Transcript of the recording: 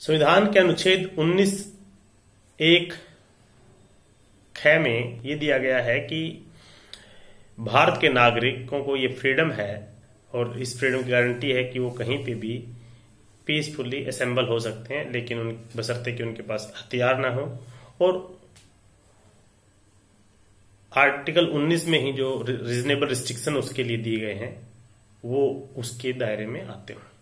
संविधान के अनुच्छेद 19 एक ख में ये दिया गया है कि भारत के नागरिकों को ये फ्रीडम है और इस फ्रीडम की गारंटी है कि वो कहीं पे भी पीसफुली असेंबल हो सकते हैं, लेकिन उन बसरते कि उनके पास हथियार ना हो। और आर्टिकल 19 में ही जो रीजनेबल रिस्ट्रिक्शन उसके लिए दिए गए हैं, वो उसके दायरे में आते हैं।